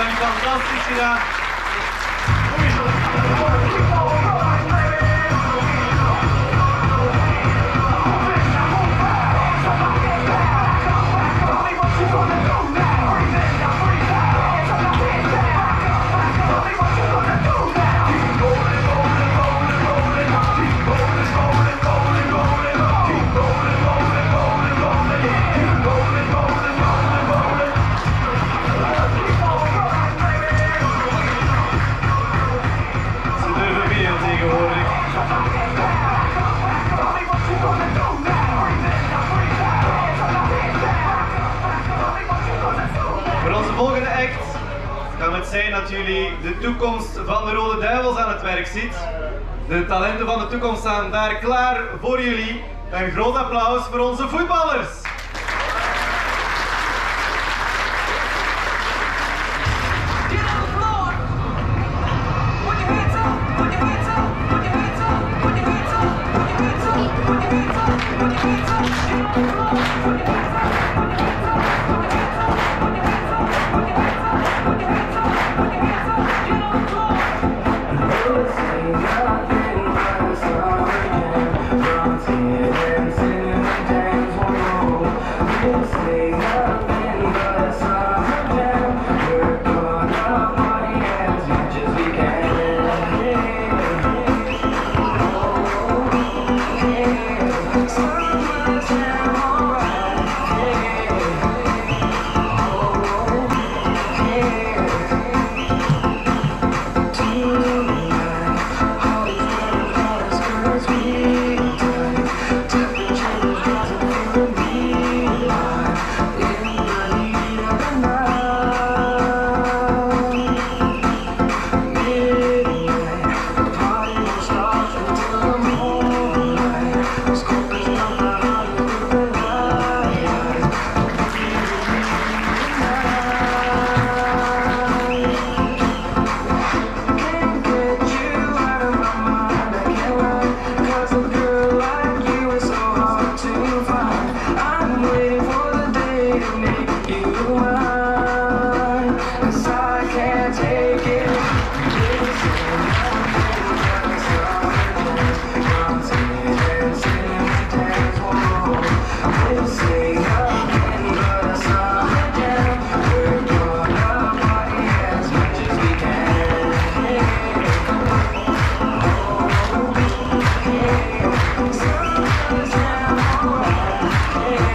zijn fantastisch het zijn dat jullie de toekomst van de Rode Duivels aan het werk ziet. De talenten van de toekomst staan daar klaar voor jullie. Een groot applaus voor onze voetballers. Up. Put your hands up. Get on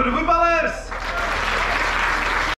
Now, remember